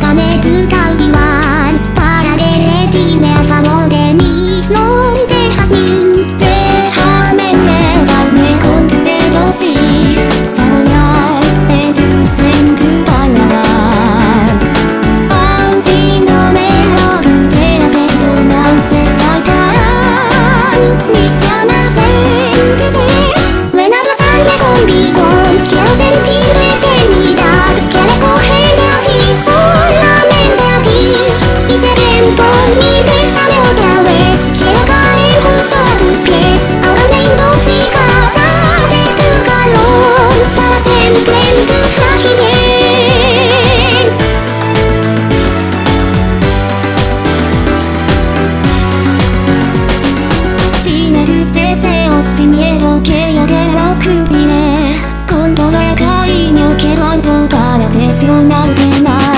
ため本当から必要なんてない。